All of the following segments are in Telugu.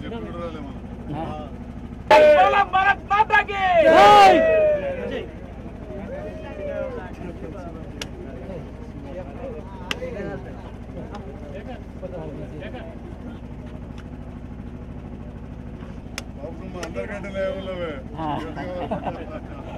తొందరలో ఉమాకాంత్ చెప్పి కూడా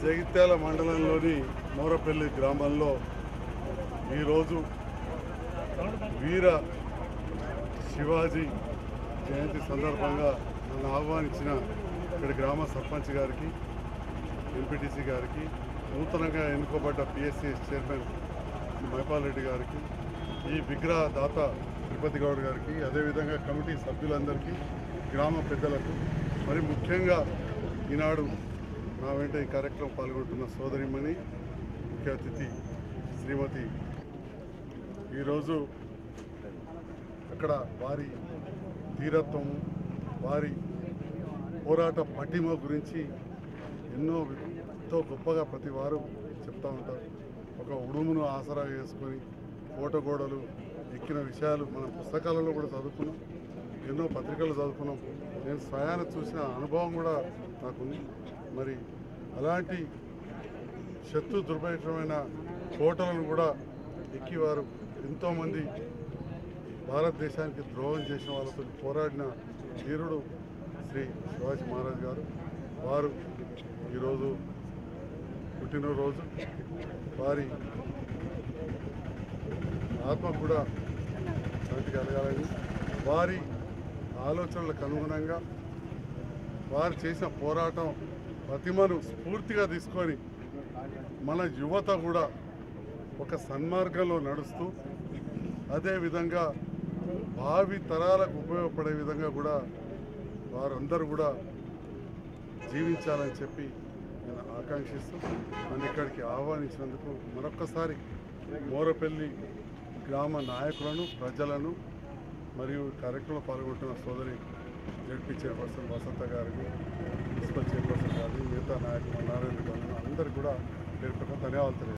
జగిత్యాల మండలంలోని మోరపల్లి గ్రామంలో ఈరోజు వీర శివాజీ జయంతి సందర్భంగా నన్ను ఆహ్వానించిన ఇక్కడ గ్రామ సర్పంచ్ గారికి ఎంపీటీసీ గారికి నూతనంగా ఎన్నుకోబడ్డ పిఎస్సి చైర్మన్ మైపాల్ రెడ్డి గారికి ఈ విగ్రహ దాత తిరుపతి గౌడ్ గారికి అదేవిధంగా కమిటీ సభ్యులందరికీ గ్రామ పెద్దలకు మరి ముఖ్యంగా ఈనాడు నా వెంట ఈ కార్యక్రమం పాల్గొంటున్న సోదరిమణి ముఖ్య అతిథి శ్రీమతి. ఈరోజు అక్కడ వారి ధీరత్వము వారి పోరాట పటిమ గురించి ఎన్నో ఎంతో గొప్పగా ప్రతి వారు చెప్తూ ఉంటారు. ఒక ఉడుమును ఆసరా వేసుకొని కోటగోడలు ఎక్కిన విషయాలు మనం పుస్తకాలలో కూడా చదువుకున్నాం ఎన్నో పత్రికలు చదువుకున్నాం. నేను స్వయాన చూసిన అనుభవం కూడా నాకుంది. మరి అలాంటి శత్రు దుర్భేషమైన కోటలను కూడా ఎక్కి వారు ఎంతోమంది భారతదేశానికి ద్రోహం చేసిన వాళ్ళతో పోరాడిన ధీరుడు శ్రీ శివాజీ మహారాజ్ గారు. వారు ఈరోజు పుట్టినరోజు. వారి ఆత్మ కూడా శాంతి కలగాలని వారి ఆలోచనలకు అనుగుణంగా వారు చేసిన పోరాటం ప్రతిమను స్ఫూర్తిగా తీసుకొని మన యువత కూడా ఒక సన్మార్గంలో నడుస్తూ అదేవిధంగా భావి తరాలకు ఉపయోగపడే విధంగా కూడా వారందరూ కూడా జీవించాలని చెప్పి నేను ఆకాంక్షిస్తూ నన్ను ఇక్కడికి ఆహ్వానించినందుకు మరొక్కసారి మోరపల్లి గ్రామ నాయకులను ప్రజలను మరియు కార్యక్రమంలో పాల్గొంటున్న సోదరి జడ్పీ చైర్పర్సన్ వసంత గారికి ప్రిన్సిపల్ చైర్పర్సన్ గారిని మిగతా నాయకులు నారాయణ గారిని అందరికీ కూడా పేరు పేరున ధన్యవాదాలు